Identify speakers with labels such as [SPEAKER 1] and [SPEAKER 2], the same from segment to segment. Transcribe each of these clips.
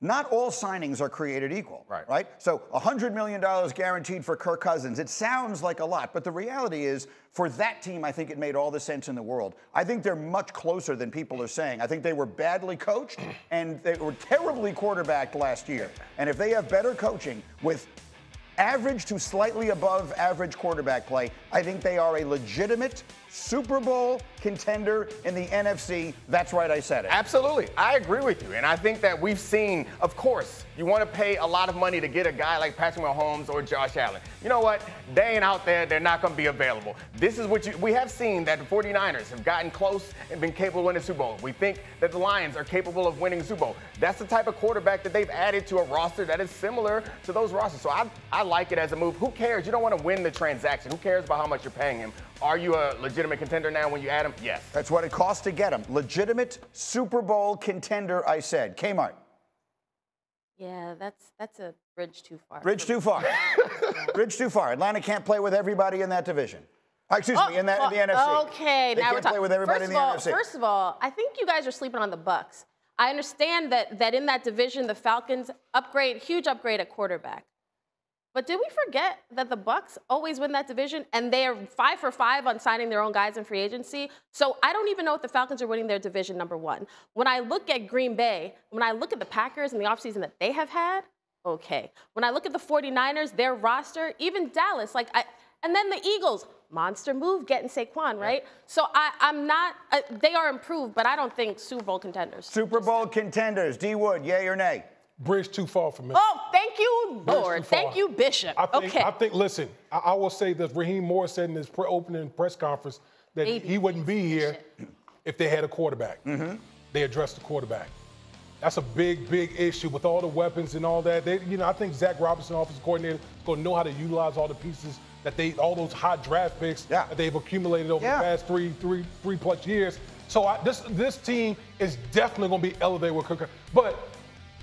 [SPEAKER 1] not all signings are created equal.
[SPEAKER 2] Right.
[SPEAKER 1] Right? So $100 million guaranteed for Kirk Cousins. It sounds like a lot, but the reality is, for that team, I think it made all the sense in the world. I think they're much closer than people are saying. I think they were badly coached and they were terribly quarterbacked last year. And if they have better coaching with average to slightly above average quarterback play, I think they are a legitimate Super Bowl contender in the NFC. That's right, I said it.
[SPEAKER 2] Absolutely. I agree with you. And I think that we've seen, of course, you want to pay a lot of money to get a guy like Patrick Mahomes or Josh Allen. You know what? They ain't out there. They're not going to be available. This is what you, we have seen that the 49ers have gotten close and been capable of winning Super Bowl. We think that the Lions are capable of winning Super Bowl. That's the type of quarterback that they've added to a roster that is similar to those rosters. So I, I like it as a move. Who cares? You don't want to win the transaction. Who cares about how much you're paying him? Are you a legitimate contender now when you add him? Yes.
[SPEAKER 1] That's what it costs to get him. Legitimate Super Bowl contender, I said. Kmart.
[SPEAKER 3] Yeah, that's that's a bridge too far.
[SPEAKER 1] Bridge too far. Bridge too far. Atlanta can't play with everybody in that division. Uh, Excuse
[SPEAKER 3] Oh,
[SPEAKER 1] me, in, that,
[SPEAKER 3] well,
[SPEAKER 1] in the NFC.
[SPEAKER 3] Okay,
[SPEAKER 1] they
[SPEAKER 3] now
[SPEAKER 1] can't
[SPEAKER 3] we're talking.
[SPEAKER 1] play with everybody
[SPEAKER 3] first
[SPEAKER 1] in the
[SPEAKER 3] of all,
[SPEAKER 1] NFC.
[SPEAKER 3] First of all, I think you guys are sleeping on the Bucs. I understand that that in that division, the Falcons upgrade, huge upgrade at quarterback. But did we forget that the Bucs always win that division, and they are five for five on signing their own guys in free agency? So I don't even know if the Falcons are winning their division. Number one, when I look at Green Bay, when I look at the Packers and the offseason that they have had, okay. When I look at the 49ers, their roster, even Dallas, like I, and then the Eagles, monster move getting Saquon, right? So I, I'm not. Uh, they are improved, but I don't think Super Bowl contenders.
[SPEAKER 1] Super Bowl contenders. D Wood, yay or nay?
[SPEAKER 4] Bridge too far for me.
[SPEAKER 3] Oh, thank you, Lord. Thank you, Bishop.
[SPEAKER 4] I think,
[SPEAKER 3] okay.
[SPEAKER 4] I think listen, I, I will say that Raheem Morris said in his pre- opening press conference that
[SPEAKER 3] Maybe.
[SPEAKER 4] he wouldn't be here if they had a quarterback.
[SPEAKER 1] Mm-hmm.
[SPEAKER 4] They addressed the quarterback. That's a big, big issue with all the weapons and all that. They, you know, I think Zac Robinson, offensive coordinator, is going to know how to utilize all the pieces that they, all those hot draft picks
[SPEAKER 1] Yeah.
[SPEAKER 4] that they've accumulated over
[SPEAKER 1] Yeah.
[SPEAKER 4] the past three, three, three plus years. So I, this, this team is definitely going to be elevated with Kirk. But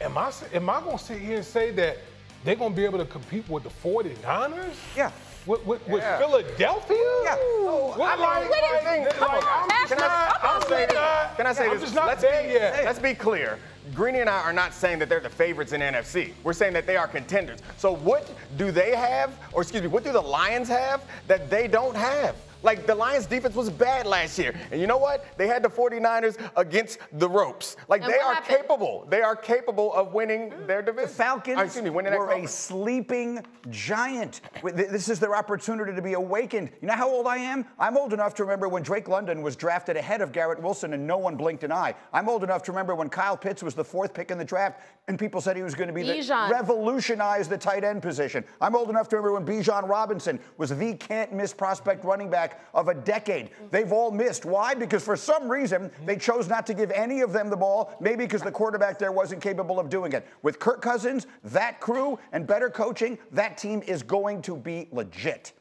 [SPEAKER 4] am I, am I going to sit here and say that they're going to be able to compete with the 49ers?
[SPEAKER 1] Yeah.
[SPEAKER 4] With, with, with Philadelphia?
[SPEAKER 1] Yeah.
[SPEAKER 4] Oh,
[SPEAKER 2] I mean,
[SPEAKER 4] like,
[SPEAKER 2] what do you
[SPEAKER 4] like,
[SPEAKER 2] think?
[SPEAKER 4] like,
[SPEAKER 2] on,
[SPEAKER 4] I'm
[SPEAKER 2] can I- I'm
[SPEAKER 4] I'm
[SPEAKER 2] saying
[SPEAKER 4] just
[SPEAKER 2] this.
[SPEAKER 4] not-
[SPEAKER 2] Can I say
[SPEAKER 4] I'm
[SPEAKER 2] this?
[SPEAKER 4] just not
[SPEAKER 2] let's
[SPEAKER 4] there
[SPEAKER 2] be,
[SPEAKER 4] yet.
[SPEAKER 2] Let's be clear. Greeny and I are not saying that they're the favorites in NFC. We're saying that they are contenders. So what do they have, or excuse me, what do the Lions have that they don't have? Like the Lions defense was bad last year. And you know what? They had the 49ers against the ropes. Like
[SPEAKER 3] And
[SPEAKER 2] they are
[SPEAKER 3] happened?
[SPEAKER 2] capable. They are capable of winning their division.
[SPEAKER 1] The Falcons
[SPEAKER 2] Uh, excuse me, winning
[SPEAKER 1] were a sleeping giant. This is their opportunity to be awakened. You know how old I am? I'm old enough to remember when Drake London was drafted ahead of Garrett Wilson and no one blinked an eye. I'm old enough to remember when Kyle Pitts was the fourth pick in the draft and people said he was going to be the
[SPEAKER 3] Bijan.
[SPEAKER 1] revolutionize the tight end position. I'm old enough to remember when Bijan Robinson was the can't miss prospect running back of a decade. They've all missed. Why? Because for some reason they chose not to give any of them the ball, maybe because the quarterback there wasn't capable of doing it. With Kirk Cousins, that crew, and better coaching, that team is going to be legit.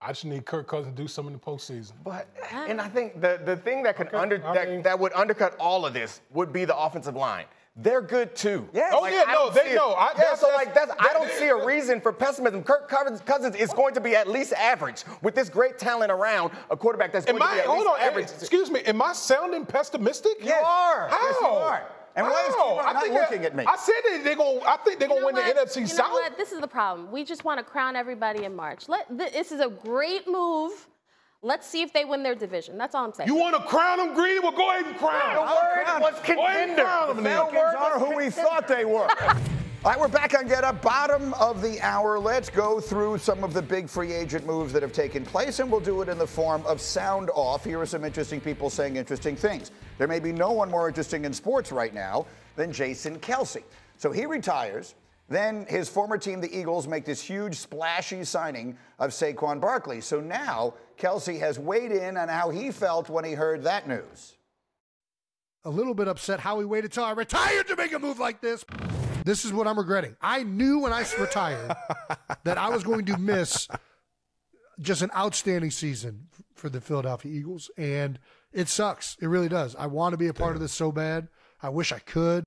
[SPEAKER 4] I just need Kirk Cousins to do something in the postseason.
[SPEAKER 2] But and I think the, the thing that could under
[SPEAKER 4] I
[SPEAKER 2] that,
[SPEAKER 4] mean-
[SPEAKER 2] that would undercut all of this would be the offensive line. They're good too.
[SPEAKER 1] Yeah.
[SPEAKER 4] Oh, yeah,
[SPEAKER 2] I
[SPEAKER 4] no, they know. I-
[SPEAKER 2] yeah,
[SPEAKER 4] that's-
[SPEAKER 2] so like that's I don't see a reason for pessimism. Kirk Cousins, Cousins is going to be at least average with this great talent around a quarterback that's
[SPEAKER 4] Am
[SPEAKER 2] going to
[SPEAKER 4] I,
[SPEAKER 2] be at
[SPEAKER 4] hold
[SPEAKER 2] least
[SPEAKER 4] on,
[SPEAKER 2] average.
[SPEAKER 4] excuse me, am I sounding pessimistic?
[SPEAKER 1] You are.
[SPEAKER 4] How?
[SPEAKER 1] Yes, you are. And why is
[SPEAKER 4] How?
[SPEAKER 1] Kmart
[SPEAKER 4] I
[SPEAKER 1] not
[SPEAKER 4] think
[SPEAKER 1] looking at me?
[SPEAKER 4] I said that they're going. I think they're going to
[SPEAKER 3] know
[SPEAKER 4] win the? NFC
[SPEAKER 3] you know What? This is the problem. We just want to crown everybody in March. Let, this is a great move. Let's see if they win their division. That's all I'm saying.
[SPEAKER 4] You want to crown them, Greeny? Well, go ahead and crown. them.
[SPEAKER 2] The
[SPEAKER 4] them.
[SPEAKER 2] word was
[SPEAKER 4] Go ahead and
[SPEAKER 2] contender.
[SPEAKER 4] crown them.
[SPEAKER 2] The
[SPEAKER 4] then.
[SPEAKER 1] Falcons
[SPEAKER 2] word
[SPEAKER 1] are
[SPEAKER 2] was
[SPEAKER 1] who we thought they were. All right, we're back on Get Up, bottom of the hour. Let's go through some of the big free agent moves that have taken place, and we'll do it in the form of sound off. Here are some interesting people saying interesting things. There may be no one more interesting in sports right now than Jason Kelce. So he retires. Then his former team, the Eagles, make this huge splashy signing of Saquon Barkley. So now Kelce has weighed in on how he felt when he heard that news.
[SPEAKER 5] a little bit upset how he waited till I retired to make a move like this. This is what I'm regretting. I knew when I retired that I was going to miss just an outstanding season for the Philadelphia Eagles, and it sucks. It really does. I want to be a part of this so bad. I wish I could.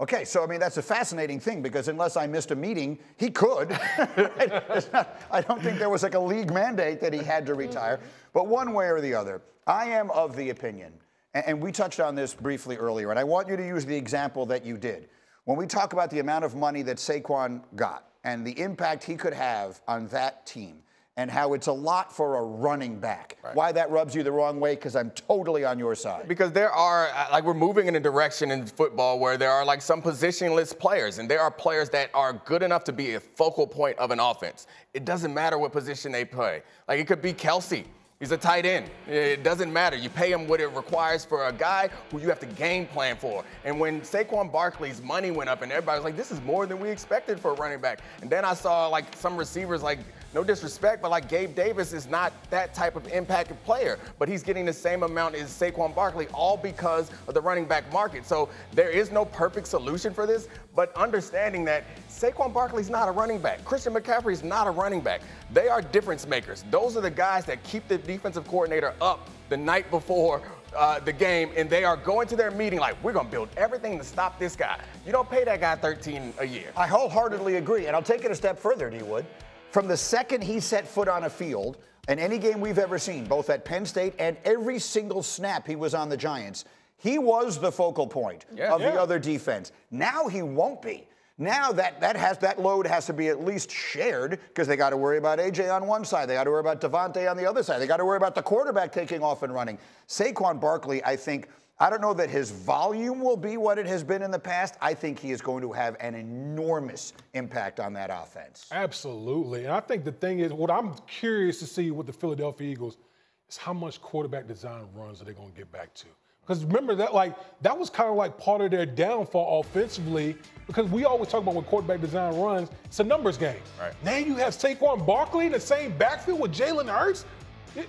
[SPEAKER 1] Okay, so I mean that's a fascinating thing because unless I missed a meeting, he could. Not- I don't think there was like a league mandate that he had to retire. But one way or the other, I am of the opinion and, and we touched on this briefly earlier, and I want you to use the example that you did. When we talk about the amount of money that Saquon got and the impact he could have on that team, and how it's a lot for a running back. Right. Why that rubs you the wrong way, because I'm totally on your side.
[SPEAKER 2] Because there are, uh, like, we're moving in a direction in football where there are, like, some positionless players, and there are players that are good enough to be a focal point of an offense. It doesn't matter what position they play. Like, it could be Kelce. He's a tight end. It doesn't matter. You pay him what it requires for a guy who you have to game plan for. And when Saquon Barkley's money went up and everybody was like, this is more than we expected for a running back. And then I saw like some receivers like no disrespect, but like Gabe Davis is not that type of impacted player, but he's getting the same amount as Saquon Barkley, all because of the running back market. So there is no perfect solution for this, but understanding that Saquon Barkley's not a running back, Christian McCaffrey is not a running back. They are difference makers. Those are the guys that keep the defensive coordinator up the night before uh, the game, and they are going to their meeting like, we're going to build everything to stop this guy. You don't pay that guy 13 a year.
[SPEAKER 1] I wholeheartedly agree, and I'll take it a step further, D Wood. From the second he set foot on a field, in any game we've ever seen, both at Penn State and every single snap he was on the Giants, he was the focal point yeah, of yeah. the other defense. Now he won't be. Now that that has that load has to be at least shared because they got to worry about AJ on one side, they got to worry about DeVonta on the other side, they got to worry about the quarterback taking off and running. Saquon Barkley, I think I don't know that his volume will be what it has been in the past. I think he is going to have an enormous impact on that offense.
[SPEAKER 4] Absolutely. And I think the thing is, what I'm curious to see with the Philadelphia Eagles is how much quarterback design runs are they going to get back to? Because remember that, like, that was kind of like part of their downfall offensively. Because we always talk about when quarterback design runs, it's a numbers game.
[SPEAKER 2] Right.
[SPEAKER 4] Now you have Saquon Barkley in the same backfield with Jalen Hurts. It,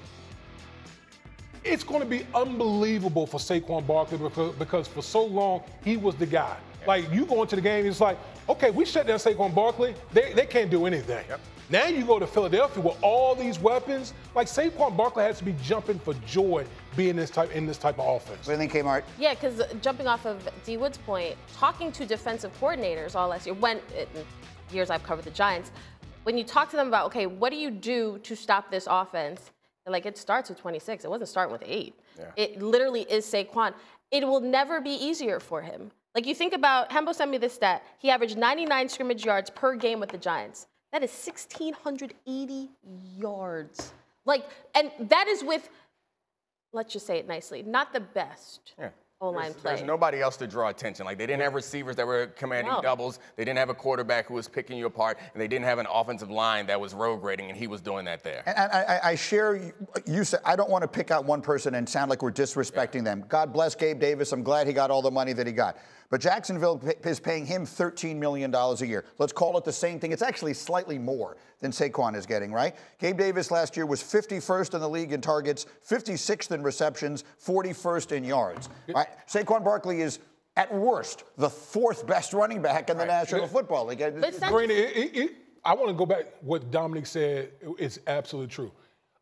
[SPEAKER 4] it's going to be unbelievable for Saquon Barkley because, because for so long he was the guy. Yep. Like you go into the game, it's like, okay, we shut down Saquon Barkley. They, they can't do anything.
[SPEAKER 2] Yep.
[SPEAKER 4] Now you go to Philadelphia with all these weapons. Like Saquon Barkley has to be jumping for joy being this type in this type of offense.
[SPEAKER 1] What do you think, Kmart?
[SPEAKER 3] Yeah, because jumping off of D Wood's point, talking to defensive coordinators all last year, when years I've covered the Giants, when you talk to them about, okay, what do you do to stop this offense? Like it starts with 26. It wasn't starting with eight. Yeah. It literally is Saquon. It will never be easier for him. Like you think about, Hembo sent me this stat. He averaged 99 scrimmage yards per game with the Giants. That is 1,680 yards. Like, and that is with, let's just say it nicely, not the best.
[SPEAKER 2] Yeah.
[SPEAKER 3] O-line
[SPEAKER 2] play. There's nobody else to draw attention. Like they didn't have receivers that were commanding no. doubles. They didn't have a quarterback who was picking you apart, and they didn't have an offensive line that was road grading, and he was doing that there.
[SPEAKER 1] And I, I share you said I don't want to pick out one person and sound like we're disrespecting yeah. them. God bless Gabe Davis. I'm glad he got all the money that he got. But Jacksonville is paying him $13 million a year. Let's call it the same thing. It's actually slightly more than Saquon is getting, right? Gabe Davis last year was 51st in the league in targets, 56th in receptions, 41st in yards. Right? Saquon Barkley is at worst the fourth best running back in the right. National Football League.
[SPEAKER 4] Brandon, it, it, it, I want to go back. What Dominic said is absolutely true.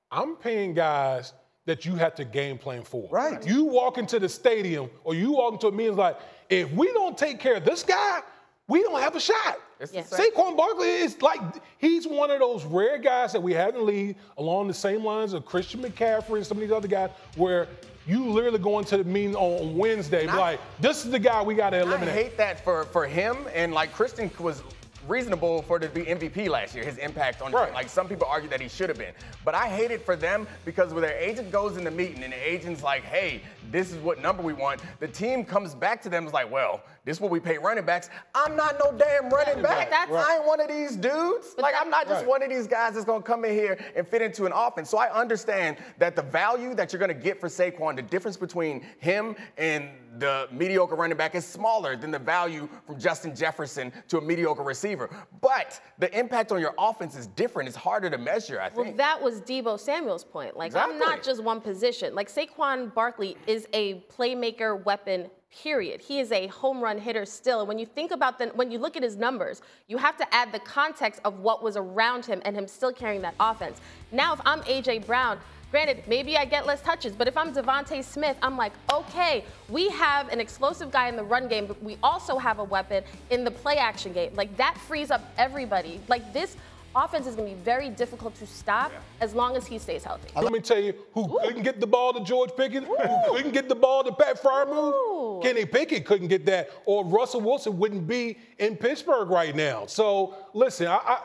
[SPEAKER 4] I'm paying guys that you have to game plan for.
[SPEAKER 1] Right.
[SPEAKER 4] You walk into the stadium or you walk into a meeting like, if we don't take care of this guy, we don't have a shot. Yeah. Saquon Barkley is like he's one of those rare guys that we have in the league along the same lines of Christian McCaffrey and some of these other guys where you literally go into the meeting on Wednesday, like, this is the guy we got to eliminate.
[SPEAKER 2] I hate that for, for him. And like Christian was reasonable for to be MVP last year, his impact on right. Like some people argue that he should have been. But I hate it for them because when their agent goes in the meeting and the agent's like, hey, this is what number we want, the team comes back to them is like, well, this is what we pay running backs. I'm not no damn running back. Right. I ain't one of these dudes. But like I'm not just right. one of these guys that's gonna come in here and fit into an offense. So I understand that the value that you're gonna get for Saquon, the difference between him and the mediocre running back is smaller than the value from Justin Jefferson to a mediocre receiver. But the impact on your offense is different. It's harder to measure, I think.
[SPEAKER 3] Well, that was Deebo Samuel's point. Like, exactly. I'm not just one position. Like, Saquon Barkley is a playmaker weapon period. He is a home run hitter still. And when you think about the, when you look at his numbers, you have to add the context of what was around him and him still carrying that offense. Now, if I'm A.J. Brown, Granted, maybe I get less touches, but if I'm DeVonta Smith, I'm like, okay, we have an explosive guy in the run game, but we also have a weapon in the play action game. Like that frees up everybody. Like this offense is going to be very difficult to stop as long as he stays healthy.
[SPEAKER 4] Let me tell you who couldn't get the ball to George Pickens, who couldn't get the ball to Pat Freiermuth.
[SPEAKER 3] Ooh.
[SPEAKER 4] Kenny Pickett couldn't get that, or Russell Wilson wouldn't be in Pittsburgh right now. So listen, I I,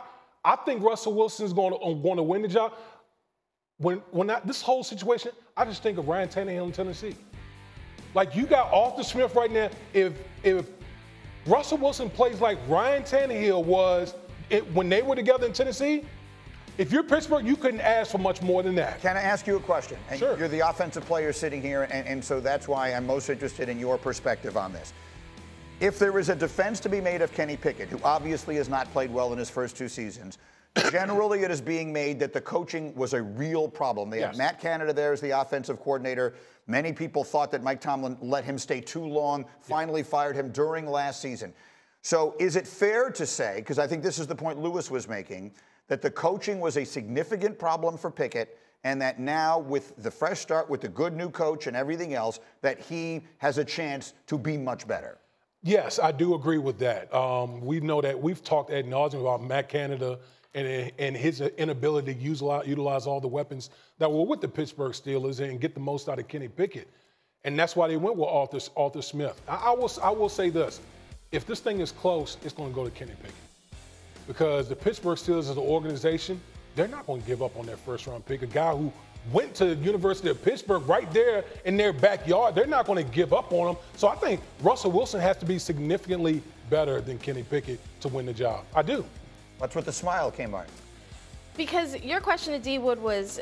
[SPEAKER 4] I think Russell Wilson's going to uh, going to win the job. When when I, this whole situation, I just think of Ryan Tannehill in Tennessee. Like you got Arthur Smith right now. If if Russell Wilson plays like Ryan Tannehill was it, when they were together in Tennessee, if you're Pittsburgh, you couldn't ask for much more than that.
[SPEAKER 1] Can I ask you a question? And
[SPEAKER 4] Sure.
[SPEAKER 1] You're the offensive player sitting here, and, and so that's why I'm most interested in your perspective on this. If there is a defense to be made of Kenny Pickett, who obviously has not played well in his first two seasons, generally it is being made that the coaching was a real problem. They
[SPEAKER 4] Yes.
[SPEAKER 1] have Matt Canada there as the offensive coordinator. Many people thought that Mike Tomlin let him stay too long, finally fired him during last season. So is it fair to say, because I think this is the point Louis was making, that the coaching was a significant problem for Pickett, and that now with the fresh start, with the good new coach and everything else, that he has a chance to be much better?
[SPEAKER 4] Yes, I do agree with that. Um, we know that we've talked ad nauseum about Matt Canada and, and his inability to utilize, utilize all the weapons that were with the Pittsburgh Steelers and get the most out of Kenny Pickett. And that's why they went with Arthur, Arthur Smith. I, I, will, I will say this if this thing is close, it's going to go to Kenny Pickett. Because the Pittsburgh Steelers as an organization, they're not going to give up on their first round pick. A guy who went to the University of Pittsburgh right there in their backyard, they're not going to give up on him. So I think Russell Wilson has to be significantly better than Kenny Pickett to win the job. I do.
[SPEAKER 1] What's with the smile, came Kmart?
[SPEAKER 3] Because your question to D Wood was,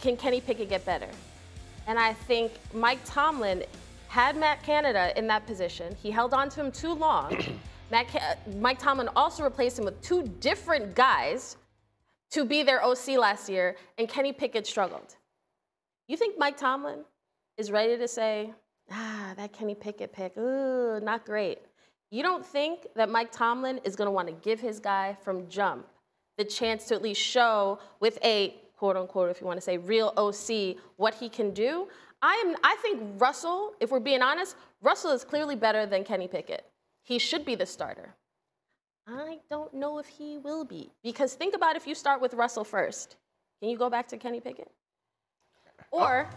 [SPEAKER 3] can Kenny Pickett get better? And I think Mike Tomlin had Matt Canada in that position. He held on to him too long. Matt Ca- Mike Tomlin also replaced him with two different guys to be their OC last year, and Kenny Pickett struggled. You think Mike Tomlin is ready to say, ah, that Kenny Pickett pick, ooh, not great. You don't think that Mike Tomlin is going to want to give his guy from jump the chance to at least show with a quote unquote, if you want to say real OC, what he can do? I am. I think Russell, if we're being honest, Russell is clearly better than Kenny Pickett. He should be the starter. I don't know if he will be because think about if you start with Russell first, can you go back to Kenny Pickett? Uh, or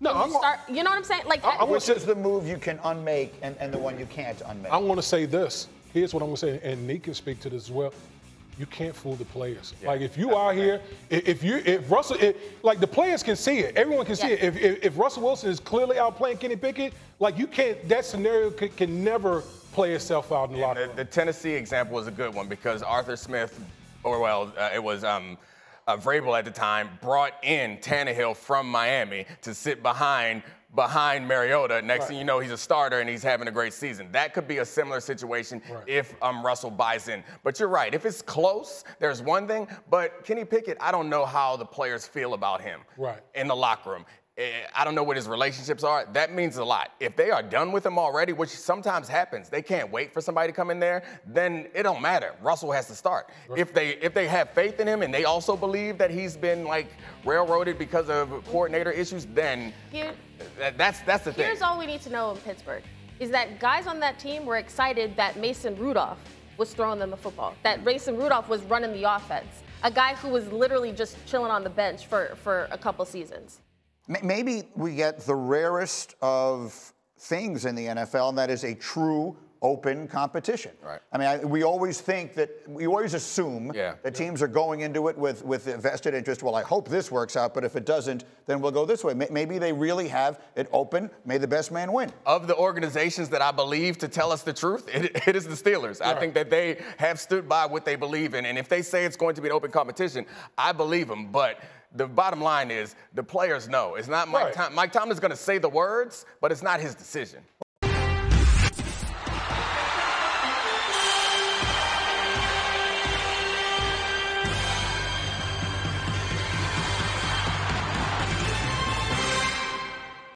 [SPEAKER 4] No,
[SPEAKER 3] can
[SPEAKER 4] I'm
[SPEAKER 3] you start. You know what I'm saying? Like,
[SPEAKER 4] I- I
[SPEAKER 1] Which is the move you can unmake and, and the one you can't unmake?
[SPEAKER 4] I want to say this. Here's what I'm going to say, and Nick can speak to this as well. You can't fool the players. like if you are here, if you if Russell, if, like the players can see it, everyone can see it. If, if if Russell Wilson is clearly outplaying Kenny Pickett, like you can't. That scenario can, can never play itself out in the locker
[SPEAKER 2] The,
[SPEAKER 4] room.
[SPEAKER 2] the Tennessee example was a good one because Arthur Smith, or well, uh, it was um, uh, Vrabel at the time, brought in Tannehill from Miami to sit behind behind Mariota. Next thing you know, he's a starter and he's having a great season. That could be a similar situation
[SPEAKER 4] Right.
[SPEAKER 2] if um, Russell buys in. But you're right. If it's close, there's one thing. But Kenny Pickett, I don't know how the players feel about him
[SPEAKER 4] Right.
[SPEAKER 2] in the locker room. Eh, I don't know what his relationships are. That means a lot. If they are done with him already, which sometimes happens, they can't wait for somebody to come in there, then it don't matter. Russell has to start. If they if they have faith in him and they also believe that he's been like railroaded because of coordinator issues, then
[SPEAKER 3] here,
[SPEAKER 2] that, that's that's the thing.
[SPEAKER 3] Here's all we need to know in Pittsburgh is that guys on that team were excited that Mason Rudolph was throwing them the football, that Mason Rudolph was running the offense, a guy who was literally just chilling on the bench for, for a couple seasons.
[SPEAKER 1] Maybe we get the rarest of things in the NFL, and that is a true open competition.
[SPEAKER 2] Right.
[SPEAKER 1] I mean, I, we always think that we always assume
[SPEAKER 2] Yeah.
[SPEAKER 1] that teams are going into it with with vested interest. Well, I hope this works out, but if it doesn't, then we'll go this way. May- Maybe they really have it open. May the best man win.
[SPEAKER 2] of the organizations that I believe to tell us the truth, it, it is the Steelers. I think that they have stood by what they believe in. And if they say it's going to be an open competition, I believe them. But the bottom line is the players know. It's not Mike
[SPEAKER 4] Right.
[SPEAKER 2] Tom. Mike Tomlin's going to say the words, but it's not his decision.